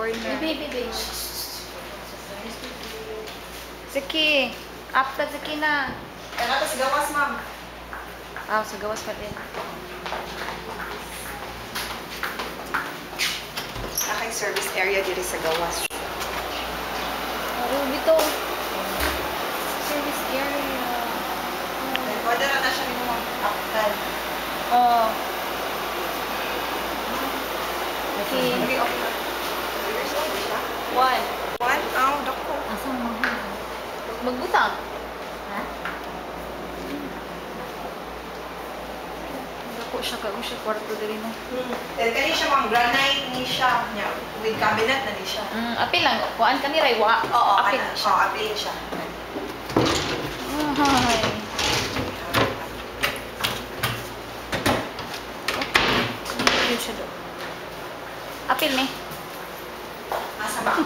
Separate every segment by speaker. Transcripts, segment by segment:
Speaker 1: corner.
Speaker 2: Baby, baby.
Speaker 1: Sige. After sige na.
Speaker 3: Kaya ito gawas, ma'am.
Speaker 1: Ah, sa gawas pa din.
Speaker 3: Nakay service area dito sa gawas.
Speaker 1: Oo, dito. Service area. Okay.
Speaker 3: Na. Years old siya.
Speaker 1: One.
Speaker 3: One? Oh, dako.
Speaker 2: Asang mahal?
Speaker 1: Magbutang.
Speaker 2: Ha?
Speaker 1: Dako siya ka siya kwarto diri no.
Speaker 3: Hmm. Then kani siya mga granite ni siya. Nya, with cabinet na ni siya.
Speaker 1: Mm, apil lang. Kuan kami ray wa.
Speaker 3: Oo, ano,
Speaker 1: siya.
Speaker 3: Oo, apil siya.
Speaker 1: Ay. Apil siya do. Apil ni.
Speaker 2: Kani,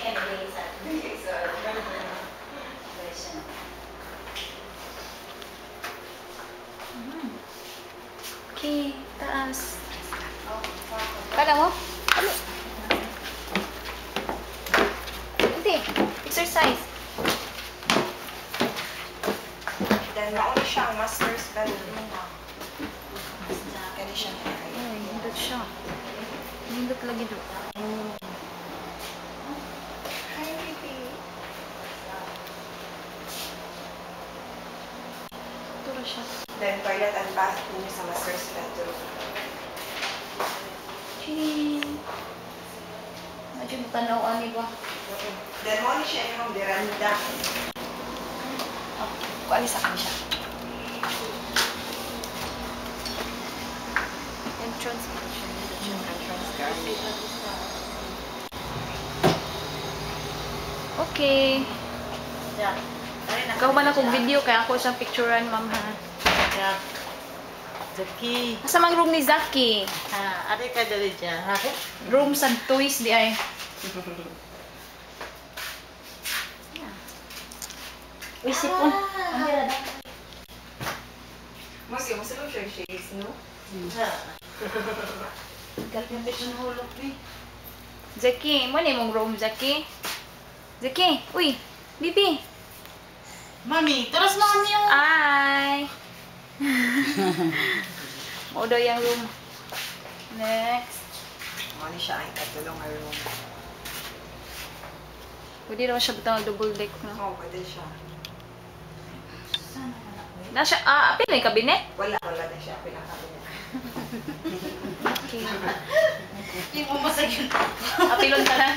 Speaker 2: kani, Lisa.
Speaker 1: Okay, taas. Kala mo? Ano? Exercise.
Speaker 3: Then mauna siya ang master's bedroom. Kani siya.
Speaker 1: Ay, hindot siya. Hindot lagi do.
Speaker 3: Hi, baby.
Speaker 1: Ra siya.
Speaker 3: Then toilet and bathroom sa master's bedroom.
Speaker 1: Chin. Medyo matanaw ani ba?
Speaker 3: Then mo ni siya yung veranda.
Speaker 1: Oh, kualis sa siya. Entrance pa siya.
Speaker 3: Entrance garden.
Speaker 1: Okay.
Speaker 2: Yeah.
Speaker 1: Ikaw man akong video kaya ako isang picturean, ma'am ha.
Speaker 2: Yeah. Zaki.
Speaker 1: Asa mang room ni Zaki?
Speaker 2: Ha, ari ka dali dyan. Ha?
Speaker 1: Room sa toys di ay.
Speaker 2: Uy, sipon.
Speaker 3: Mas yung masulong siya yung shades, no?
Speaker 1: Zaki, mo ni mong room Zaki? Zaki, uy, bibi.
Speaker 2: Mami, yung...
Speaker 1: Ay. Mo daw yung room. Next.
Speaker 3: Ni siya ang katulong nga room.
Speaker 1: Pwede naman siya butang double deck no.
Speaker 3: Oo, pwede siya.
Speaker 1: Na siya, ah, apil na yung kabinet.
Speaker 3: Wala, wala na siya. Pinakabinet.
Speaker 1: Okay.
Speaker 2: Yung umasag yun.
Speaker 1: Apilon ka na.